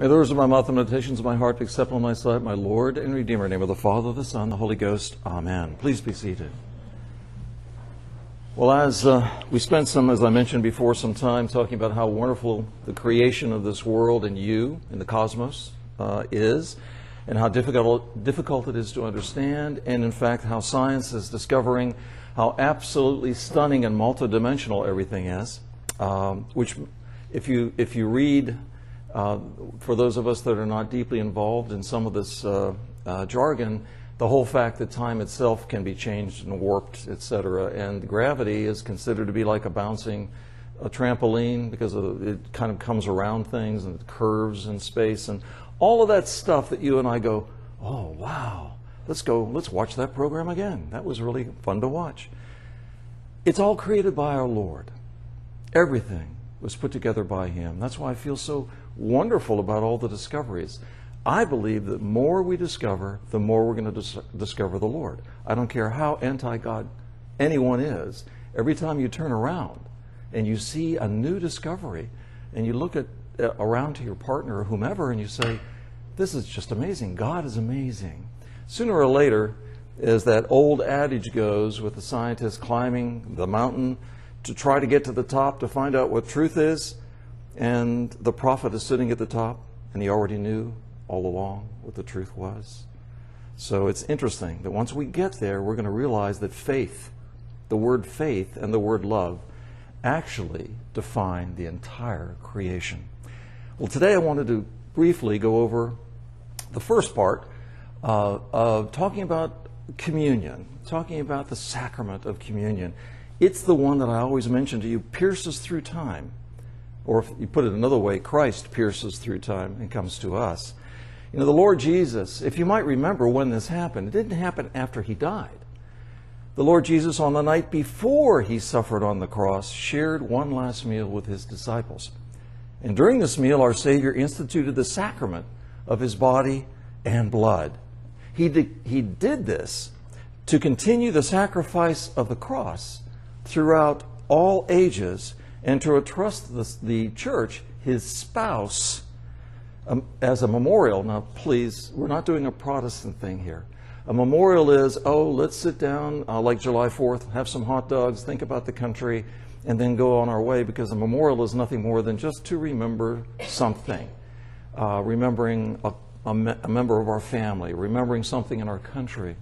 May the words of my mouth and meditations of my heart be acceptable in my sight, my Lord and Redeemer. In the name of the Father, the Son, the Holy Ghost. Amen. Please be seated. Well, as uh, we spent some, as I mentioned before, some time talking about how wonderful the creation of this world and you and the cosmos uh, is, and how difficult, difficult it is to understand, and in fact, how science is discovering how absolutely stunning and multidimensional everything is, um, which, if you, if you read for those of us that are not deeply involved in some of this uh, uh, jargon, the whole fact that time itself can be changed and warped, etc., and gravity is considered to be like a bouncing a trampoline because it kind of comes around things and it curves in space and all of that stuff that you and I go, oh wow, let's go, let's watch that program again. That was really fun to watch. It's all created by our Lord. Everything was put together by Him. That's why I feel so wonderful about all the discoveries. I believe that more we discover, the more we're going to dis- discover the Lord. I don't care how anti God anyone is. Every time you turn around and you see a new discovery and you look at uh, around to your partner or whomever and you say, This is just amazing. God is amazing. Sooner or later, as that old adage goes with the scientist climbing the mountain to try to get to the top to find out what truth is, and the prophet is sitting at the top, and he already knew all along what the truth was. So it's interesting that once we get there, we're going to realize that faith, the word faith and the word love, actually define the entire creation. Well, today I wanted to briefly go over the first part uh, of talking about communion, talking about the sacrament of communion. It's the one that I always mention to you pierces through time. Or if you put it another way, Christ pierces through time and comes to us. You know, the Lord Jesus, if you might remember when this happened, it didn't happen after he died. The Lord Jesus, on the night before he suffered on the cross, shared one last meal with his disciples. And during this meal, our Savior instituted the sacrament of his body and blood. He he did this to continue the sacrifice of the cross throughout all ages and to entrust the, the church, his spouse, um, as a memorial. Now, please, we're not doing a Protestant thing here. A memorial is, oh, let's sit down uh, like July 4th, have some hot dogs, think about the country, and then go on our way because a memorial is nothing more than just to remember something. Uh, remembering a, a, me- a member of our family, remembering something in our country.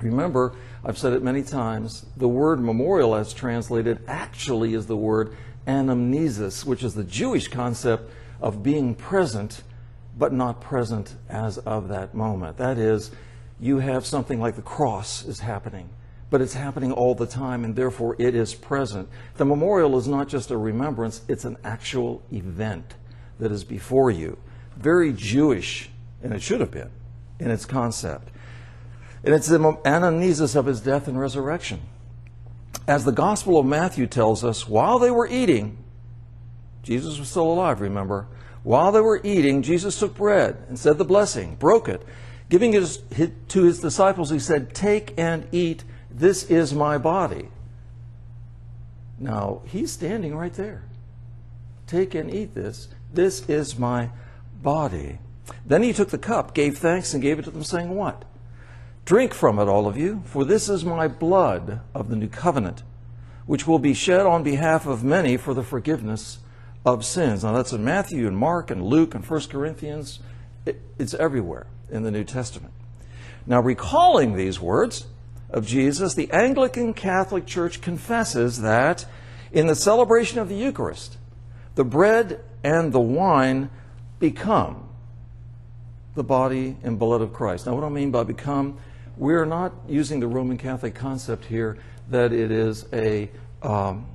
Remember, I've said it many times, the word memorial, as translated, actually is the word anamnesis, which is the Jewish concept of being present, but not present as of that moment. That is, you have something like the cross is happening, but it's happening all the time, and therefore it is present. The memorial is not just a remembrance, it's an actual event that is before you. Very Jewish, and it should have been, in its concept. And it's the anamnesis of his death and resurrection. As the Gospel of Matthew tells us, while they were eating, Jesus was still alive, remember. While they were eating, Jesus took bread and said the blessing, broke it. Giving it to his disciples, he said, Take and eat, this is my body. Now, he's standing right there. Take and eat this, this is my body. Then he took the cup, gave thanks, and gave it to them, saying, What? Drink from it, all of you, for this is my blood of the new covenant, which will be shed on behalf of many for the forgiveness of sins. Now, that's in Matthew and Mark and Luke and 1 Corinthians. It, it's everywhere in the New Testament. Now, recalling these words of Jesus, the Anglican Catholic Church confesses that in the celebration of the Eucharist, the bread and the wine become the body and blood of Christ. Now, what I mean by become, we're not using the Roman Catholic concept here that it is a, um,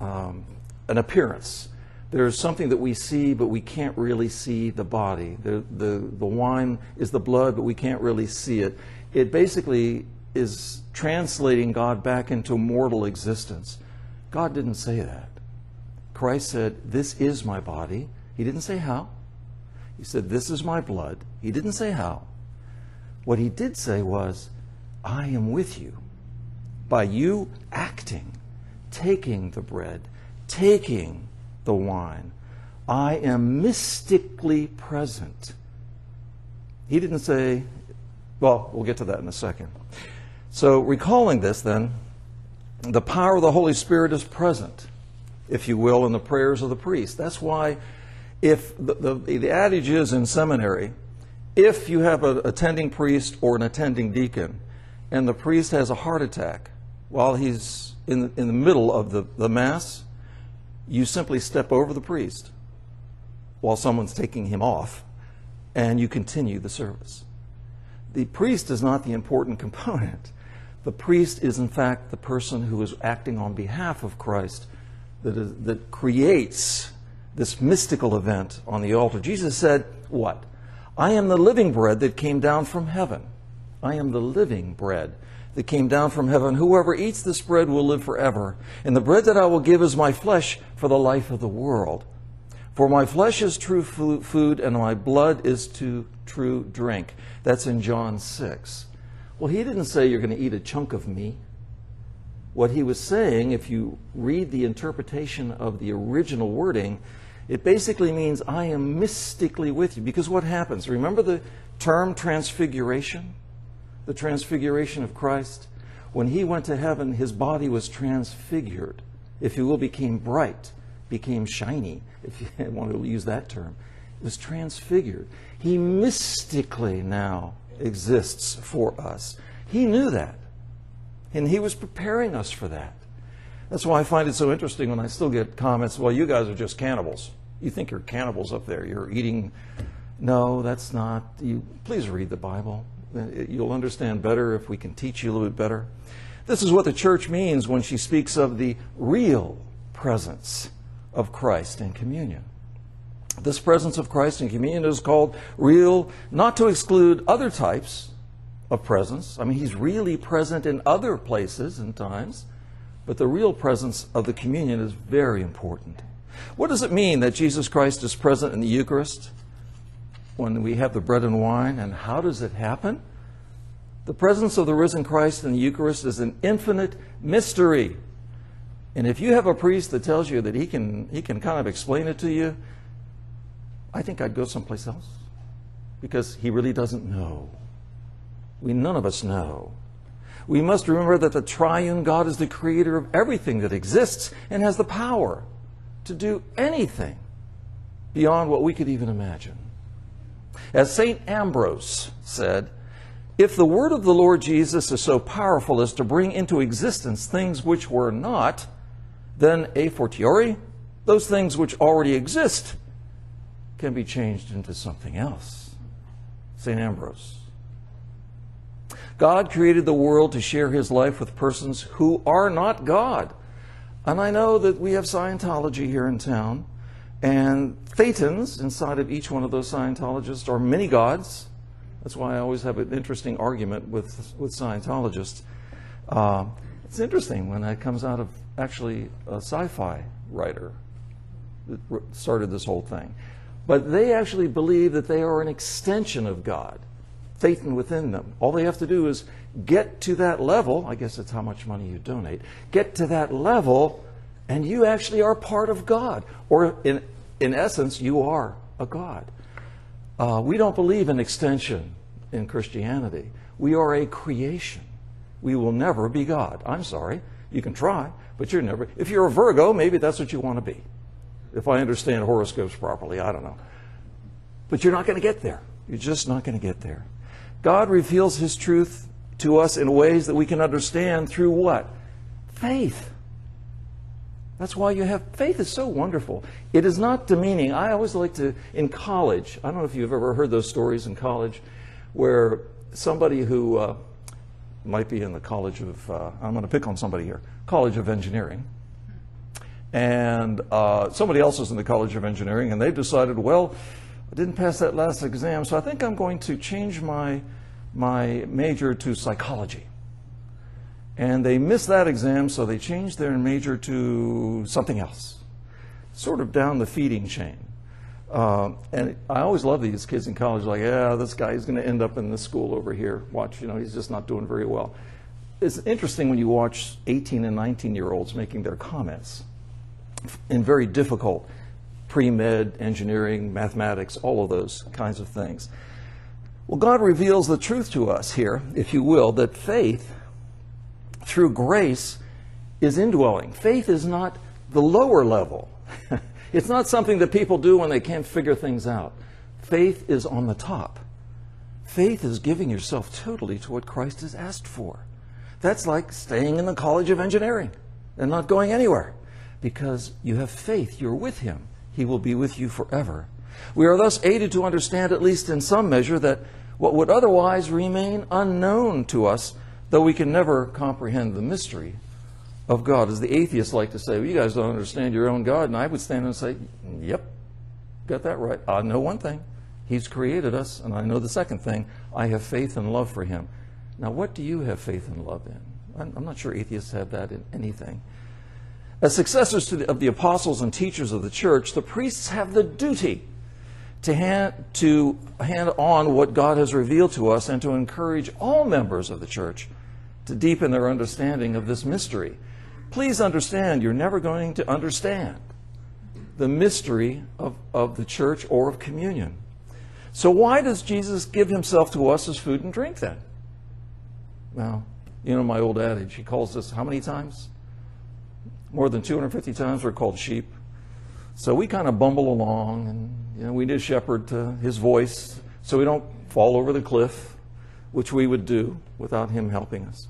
um, an appearance. There's something that we see, but we can't really see the body. The, the, the wine is the blood, but we can't really see it. It basically is translating God back into mortal existence. God didn't say that. Christ said, This is my body. He didn't say how. He said, This is my blood. He didn't say how. What he did say was, I am with you. By you acting, taking the bread, taking the wine, I am mystically present. He didn't say, well, we'll get to that in a second. So, recalling this, then, the power of the Holy Spirit is present, if you will, in the prayers of the priest. That's why, if the, the, the adage is in seminary, if you have an attending priest or an attending deacon, and the priest has a heart attack while he's in the, in the middle of the, the Mass, you simply step over the priest while someone's taking him off, and you continue the service. The priest is not the important component. The priest is, in fact, the person who is acting on behalf of Christ that, is, that creates this mystical event on the altar. Jesus said, What? I am the living bread that came down from heaven. I am the living bread that came down from heaven. Whoever eats this bread will live forever. And the bread that I will give is my flesh for the life of the world. For my flesh is true food, and my blood is to true drink. That's in John 6. Well, he didn't say you're going to eat a chunk of me. What he was saying, if you read the interpretation of the original wording, it basically means I am mystically with you. Because what happens? Remember the term transfiguration? The transfiguration of Christ? When he went to heaven, his body was transfigured, if you will, became bright, became shiny if you want to use that term, It was transfigured. He mystically now exists for us. He knew that. And he was preparing us for that. That's why I find it so interesting when I still get comments, well, you guys are just cannibals. You think you're cannibals up there. You're eating. No, that's not. You please read the Bible. Uh, you'll understand better if we can teach you a little bit better. This is what the church means when she speaks of the real presence of Christ in communion. This presence of Christ in communion is called real, not to exclude other types of presence. I mean, he's really present in other places and times, but the real presence of the communion is very important. What does it mean that Jesus Christ is present in the Eucharist when we have the bread and wine, and how does it happen? The presence of the risen Christ in the Eucharist is an infinite mystery. And if you have a priest that tells you that he can, he can kind of explain it to you, I think I'd go someplace else because he really doesn't know. We none of us know. We must remember that the triune God is the creator of everything that exists and has the power to do anything beyond what we could even imagine. As St. Ambrose said, if the word of the Lord Jesus is so powerful as to bring into existence things which were not, then a fortiori, those things which already exist can be changed into something else. St. Ambrose. God created the world to share his life with persons who are not God. And I know that we have Scientology here in town, and Thetans inside of each one of those Scientologists are many gods. That's why I always have an interesting argument with, with Scientologists. Uh, it's interesting when that comes out of actually a sci fi writer that started this whole thing. But they actually believe that they are an extension of God, Thetan within them. All they have to do is get to that level. I guess that's how much money you donate. Get to that level, and you actually are part of God. Or in, in essence, you are a God. Uh, we don't believe in extension in Christianity. We are a creation. We will never be God. I'm sorry. You can try, but you're never. If you're a Virgo, maybe that's what you want to be if I understand horoscopes properly. I don't know. But you're not going to get there. You're just not going to get there. God reveals His truth to us in ways that we can understand through what? Faith. That's why you have faith is so wonderful. It is not demeaning. I always like to in college. I don't know if you've ever heard those stories in college, where somebody who uh, might be in the College of uh, I'm going to pick on somebody here, College of Engineering, and uh, somebody else is in the College of Engineering, and they've decided, well, I didn't pass that last exam, so I think I'm going to change my, my major to psychology. And they missed that exam, so they changed their major to something else, sort of down the feeding chain. Uh, and I always love these kids in college, like, yeah, this guy is going to end up in this school over here. Watch, you know, he's just not doing very well. It's interesting when you watch 18 and 19 year olds making their comments in very difficult pre med, engineering, mathematics, all of those kinds of things. Well, God reveals the truth to us here, if you will, that faith through grace is indwelling. Faith is not the lower level. it's not something that people do when they can't figure things out. Faith is on the top. Faith is giving yourself totally to what Christ has asked for. That's like staying in the College of Engineering and not going anywhere because you have faith. You're with Him. He will be with you forever. We are thus aided to understand, at least in some measure, that what would otherwise remain unknown to us, though we can never comprehend the mystery of God. As the atheists like to say, well, you guys don't understand your own God. And I would stand and say, yep, got that right. I know one thing. He's created us, and I know the second thing. I have faith and love for Him. Now, what do you have faith and love in? I'm not sure atheists have that in anything. As successors the, of the apostles and teachers of the church, the priests have the duty to hand, to hand on what God has revealed to us and to encourage all members of the church to deepen their understanding of this mystery. Please understand, you're never going to understand the mystery of, of the church or of communion. So, why does Jesus give himself to us as food and drink then? Well, you know my old adage, he calls us how many times? More than 250 times we're called sheep. So we kind of bumble along and you know, we need a shepherd to his voice so we don't fall over the cliff, which we would do without him helping us.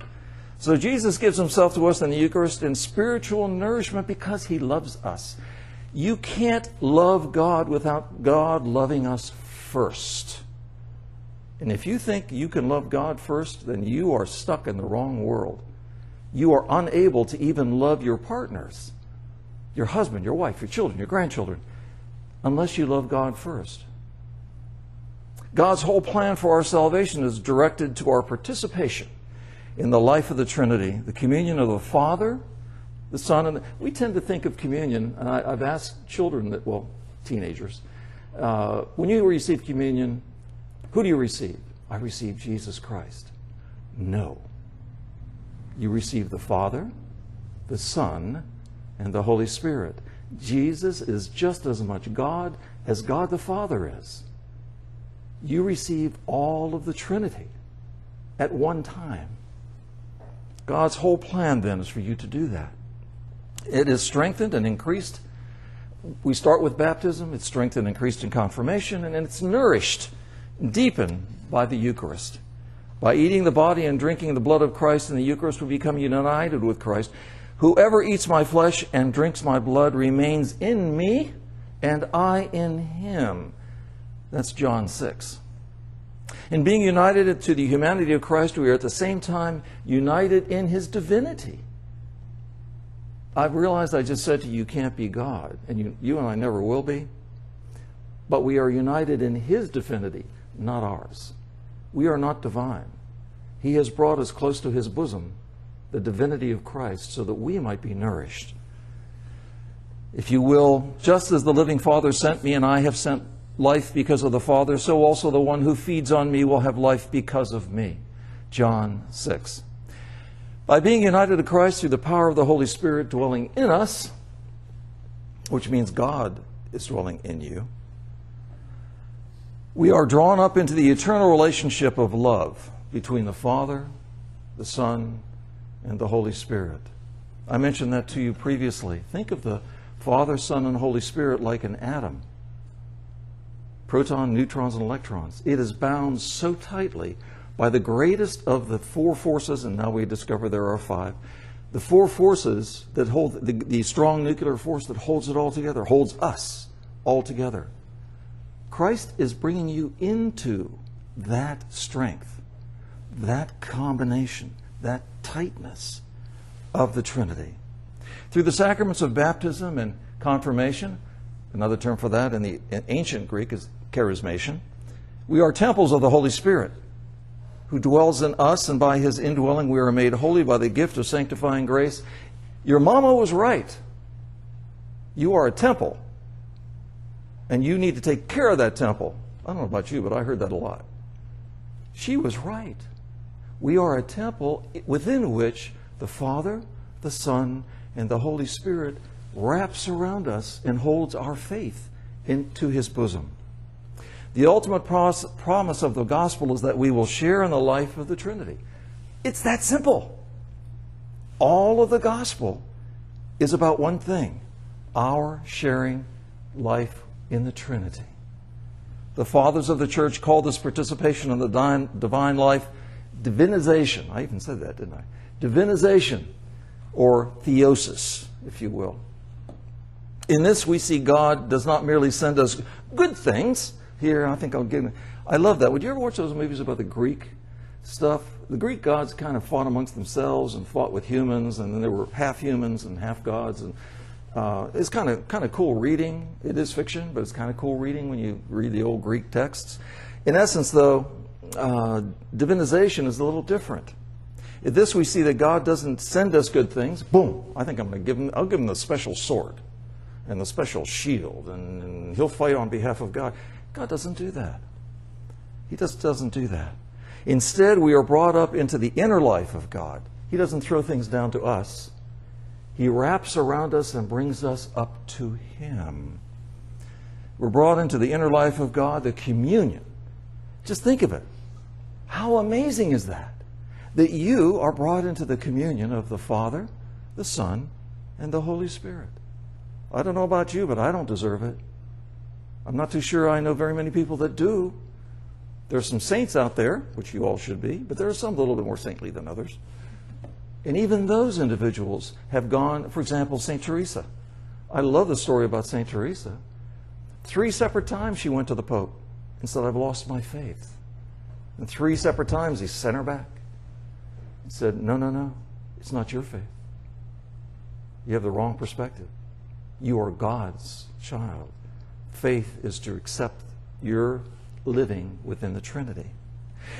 So Jesus gives himself to us in the Eucharist in spiritual nourishment because he loves us. You can't love God without God loving us first. And if you think you can love God first, then you are stuck in the wrong world. You are unable to even love your partners, your husband, your wife, your children, your grandchildren, unless you love God first. God's whole plan for our salvation is directed to our participation in the life of the Trinity, the communion of the Father, the Son, and the, we tend to think of communion, and I, have asked children that, well, teenagers, uh, when you receive communion, who do you receive? I receive Jesus Christ. No. You receive the Father, the Son, and the Holy Spirit. Jesus is just as much God as God the Father is. You receive all of the Trinity at one time. God's whole plan then is for you to do that. It is strengthened and increased. We start with baptism, it's strengthened and increased in confirmation, and it's nourished deepened by the Eucharist. By eating the body and drinking the blood of Christ in the Eucharist, we become united with Christ. Whoever eats my flesh and drinks my blood remains in me, and I in him. That's John 6. In being united to the humanity of Christ, we are at the same time united in his divinity. I've realized I just said to you, you can't be God, and you, you and I never will be, but we are united in his divinity not ours. We are not divine. He has brought us close to his bosom, the divinity of Christ, so that we might be nourished. If you will, just as the living Father sent me and I have sent life because of the Father, so also the one who feeds on me will have life because of me. John 6. By being united to Christ through the power of the Holy Spirit dwelling in us, which means God is dwelling in you, we are drawn up into the eternal relationship of love between the Father, the Son, and the Holy Spirit. I mentioned that to you previously. Think of the Father, Son, and Holy Spirit like an atom proton, neutrons, and electrons. It is bound so tightly by the greatest of the four forces, and now we discover there are five. The four forces that hold the, the strong nuclear force that holds it all together, holds us all together. Christ is bringing you into that strength, that combination, that tightness of the Trinity. Through the sacraments of baptism and confirmation, another term for that in the in ancient Greek is chrismation, we are temples of the Holy Spirit who dwells in us, and by his indwelling we are made holy by the gift of sanctifying grace. Your mama was right. You are a temple and you need to take care of that temple. I don't know about you, but I heard that a lot. She was right. We are a temple within which the Father, the Son, and the Holy Spirit wraps around us and holds our faith into his bosom. The ultimate pros- promise of the gospel is that we will share in the life of the Trinity. It's that simple. All of the gospel is about one thing our sharing life in the Trinity. The fathers of the church called this participation in the divine, life divinization. I even said that, didn't I? Divinization, or theosis, if you will. In this, we see God does not merely send us good things. Here, I think I'll give. I love that. Would you ever watch those movies about the Greek stuff? The Greek gods kind of fought amongst themselves and fought with humans, and then there were half humans and half gods, and uh, it's kind of kind of cool reading. It is fiction, but it's kind of cool reading when you read the old Greek texts. In essence, though, uh, divinization is a little different. In this, we see that God doesn't send us good things. Boom! I think I'm going to give him. I'll give him the special sword and the special shield, and, and he'll fight on behalf of God. God doesn't do that. He just doesn't do that. Instead, we are brought up into the inner life of God. He doesn't throw things down to us. He wraps around us and brings us up to Him. We're brought into the inner life of God, the communion. Just think of it. How amazing is that? That you are brought into the communion of the Father, the Son, and the Holy Spirit. I don't know about you, but I don't deserve it. I'm not too sure I know very many people that do. There are some saints out there, which you all should be, but there are some a little bit more saintly than others. And even those individuals have gone, for example, St. Teresa. I love the story about St. Teresa. Three separate times she went to the Pope and said, I've lost my faith. And three separate times he sent her back and said, No, no, no, it's not your faith. You have the wrong perspective. You are God's child. Faith is to accept your living within the Trinity.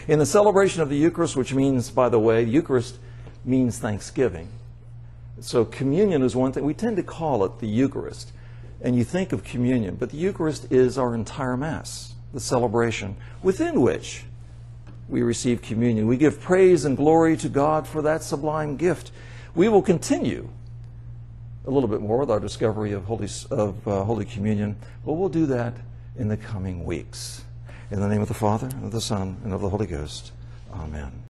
In the celebration of the Eucharist, which means, by the way, the Eucharist means thanksgiving. So communion is one thing. We tend to call it the Eucharist, and you think of communion, but the Eucharist is our entire Mass, the celebration within which we receive communion. We give praise and glory to God for that sublime gift. We will continue a little bit more with our discovery of Holy, of, uh, Holy Communion, but we'll do that in the coming weeks. In the name of the Father, and of the Son, and of the Holy Ghost. Amen.